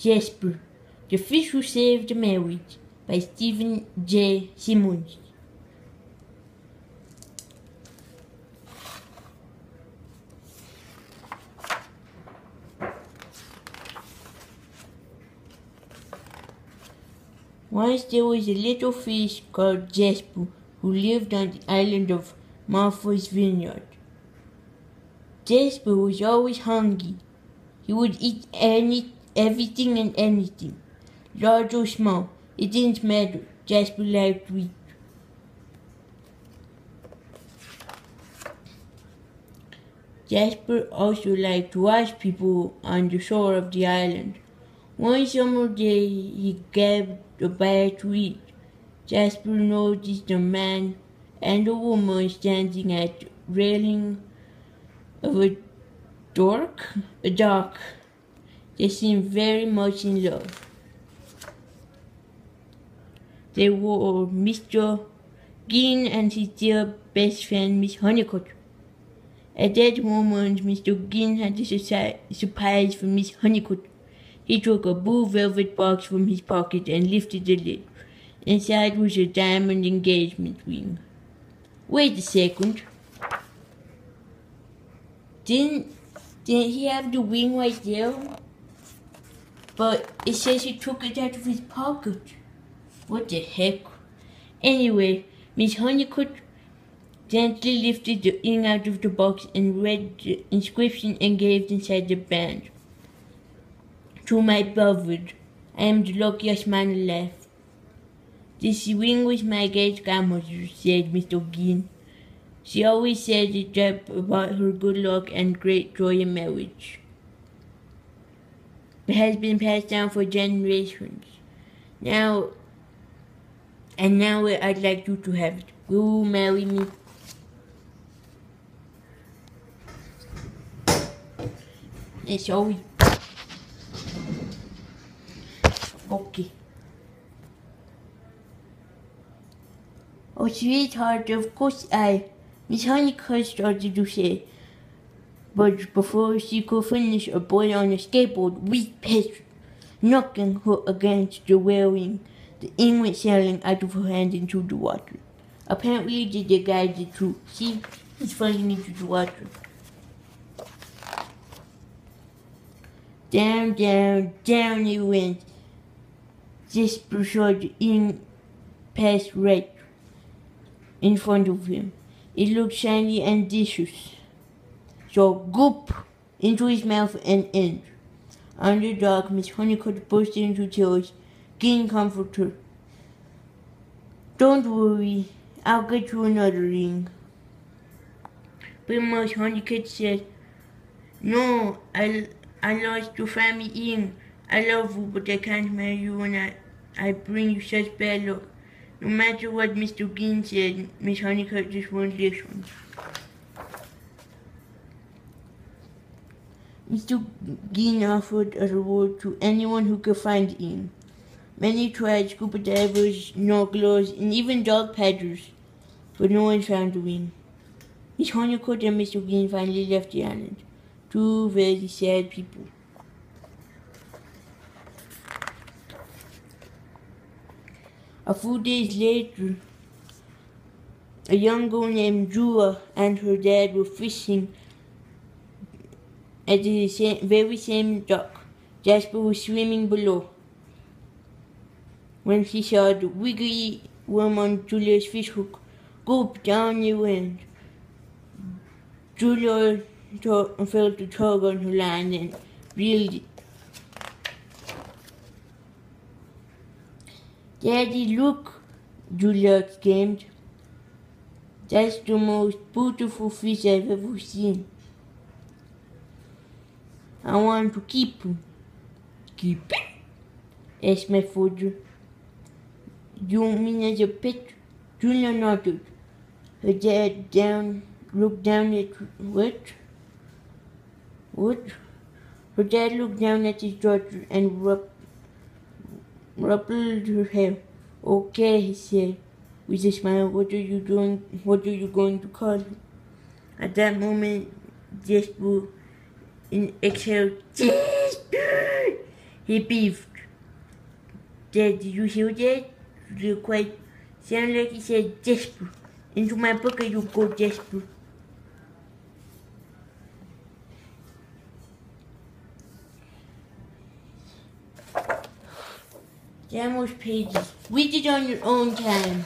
Jasper, The Fish Who Saved the Marriage by Stephen J. Simmons. Once there was a little fish called Jasper who lived on the island of Martha's Vineyard. Jasper was always hungry. He would eat any, everything and anything, large or small. It didn't matter. Jasper liked to eat. Jasper also liked to watch people on the shore of the island. One summer day, he grabbed a bite to. Jasper noticed a man and a woman standing at the railing of a dork, a dock. They seemed very much in love. They were Mr. Ginn and his dear best friend, Miss Honeycutt. At that moment, Mr. Ginn had a surprise for Miss Honeycutt. He took a blue velvet box from his pocket and lifted the lid. Inside was a diamond engagement ring. Wait a second. Didn't, didn't he have the ring right there? But it says he took it out of his pocket. What the heck? Anyway, Miss Honeycutt gently lifted the ring out of the box and read the inscription engraved inside the band. To my beloved, I am the luckiest man alive. This ring was my great grandmother's, said Mr. Ginn. She always said it about her good luck and great joy in marriage. It has been passed down for generations. Now, and now I'd like you to have it. Will you marry me? It's always okay. Oh, sweetheart, of course I. Miss Honeycutt started to say, but before she could finish, a boy on a skateboard past, knocking her against the railing. The ink went sailing out of her hand into the water. Apparently, the guy did too. See, he's falling into the water. Down, down, down he went. Just saw the ink pass right in front of him. It looked shiny and delicious. So goop into his mouth and in. Dock, Miss Honeycutt burst into tears. Ginn comforted. Don't worry, I'll get you another ring. But Miss Honeycutt said, No, I, I lost your family ring. I love you, but I can't marry you when I, I bring you such bad luck. No matter what Mr. Ginn said, Miss Honeycutt just won't listen. Mr. Ginn offered a reward to anyone who could find him. Many tried scuba divers, snorkelers, and even dog paddlers, but no one found ring. Miss Honeycutt and Mr. Ginn finally left the island. Two very sad people. A few days later, a young girl named Jewel and her dad were fishing at the same, very same dock. Jasper was swimming below. When he saw the wiggly worm on Julia's fishhook, goop down the wind. Julia felt the tug on her line and reeled it. Daddy, look, Julia exclaimed. That's the most beautiful fish I've ever seen. I want to keep. Keep it? asked my father. You mean as a pet? Julia nodded. Her dad down looked down at what? What? Her dad looked down at his daughter and rubbed ruffled her hair. Okay, he said with a smile. What are you doing? What are you going to call him? At that moment, Jasper exhaled. Jasper! He beefed. Did you hear that? You quite sound like he said Jesper. Into my bucket you go. That much pages. Read it on your own time.